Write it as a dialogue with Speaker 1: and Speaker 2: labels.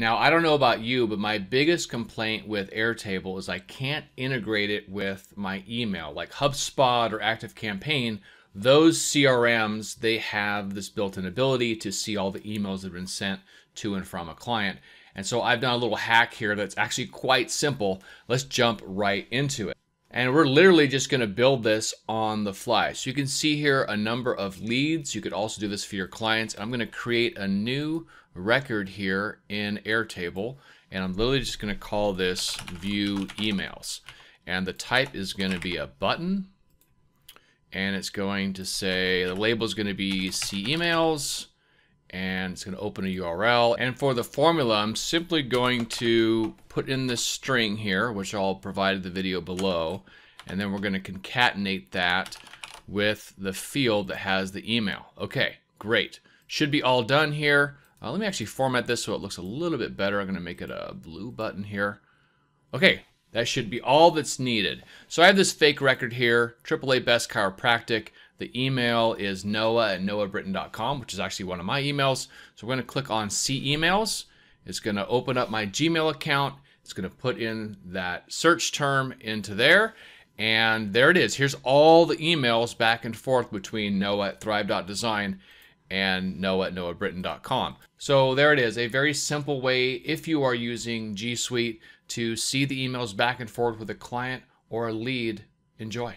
Speaker 1: Now, I don't know about you, but my biggest complaint with Airtable is I can't integrate it with my email. Like HubSpot or ActiveCampaign, those CRMs, they have this built-in ability to see all the emails that have been sent to and from a client. And so I've done a little hack here that's actually quite simple. Let's jump right into it. And we're literally just going to build this on the fly. So you can see here a number of leads. You could also do this for your clients. I'm going to create a new record here in Airtable. And I'm literally just going to call this view emails. And the type is going to be a button. And it's going to say, the label is going to be see emails and it's going to open a URL. And for the formula, I'm simply going to put in this string here, which I'll provide the video below, and then we're going to concatenate that with the field that has the email. Okay, great. Should be all done here. Uh, let me actually format this so it looks a little bit better. I'm going to make it a blue button here. Okay, that should be all that's needed. So I have this fake record here, AAA Best Chiropractic. The email is noah at noahbritton.com, which is actually one of my emails. So we're going to click on See Emails. It's going to open up my Gmail account. It's going to put in that search term into there. And there it is. Here's all the emails back and forth between noah at thrive.design and noah at noahbritton.com. So there it is, a very simple way if you are using G Suite to see the emails back and forth with a client or a lead. Enjoy.